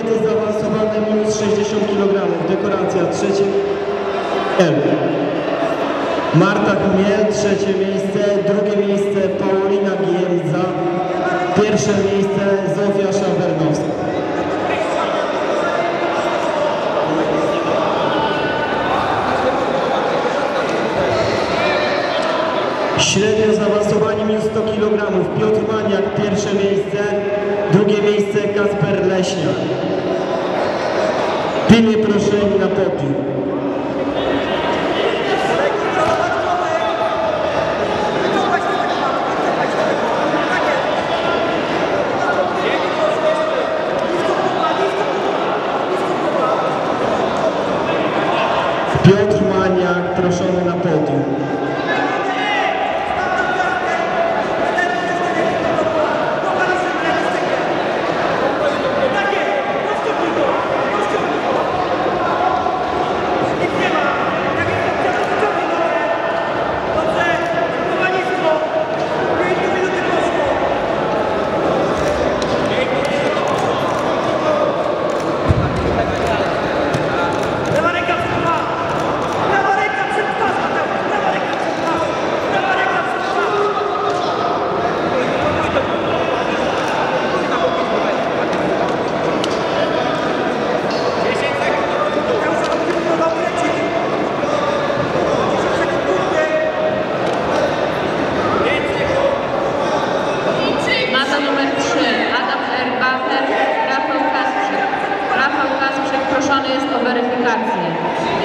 Kobiety zaawansowane minus 60 kg. Dekoracja trzecie L. Marta Chmiel, trzecie miejsce. Drugie miejsce Paulina Giemza. Pierwsze miejsce Zofia Szabernowska. Średnio zaawansowanie minus 100 kg. Piotr Maniak, pierwsze miejsce. Drugie miejsce Kasper Leśniak. Pilnie proszę na podium. Jest o weryfikację.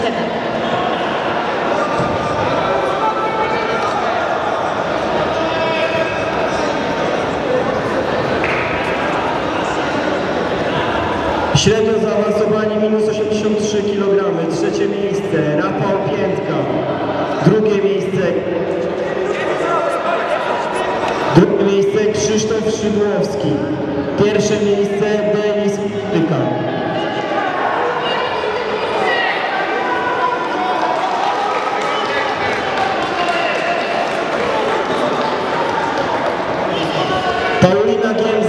7. Średnio zaawansowanie minus 83 kg. Trzecie miejsce Rafał Piętka. Drugie miejsce Drugie miejsce Krzysztof Szydłowski. Pierwsze miejsce Denis Tyka. Paulina Giemza,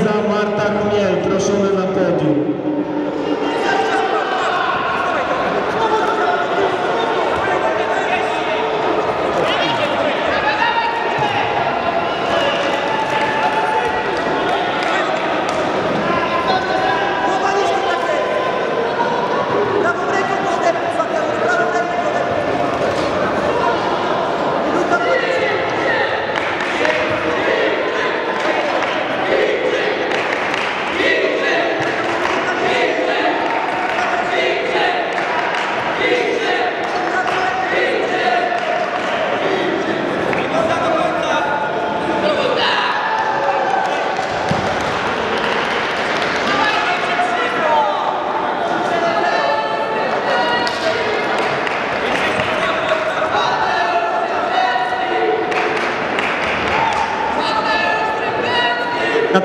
Na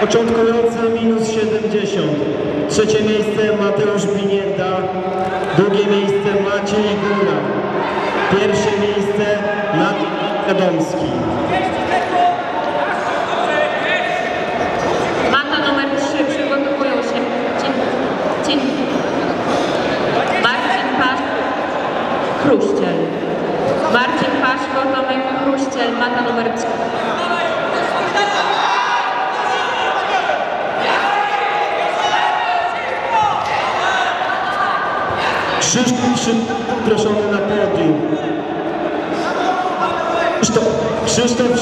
początkujący minus 70. Trzecie miejsce Mateusz Binienda. Drugie miejsce Maciej Góra. Pierwsze miejsce Maciej Gadomski. Krzysztof Szydło, proszony na podium. Krzysztof,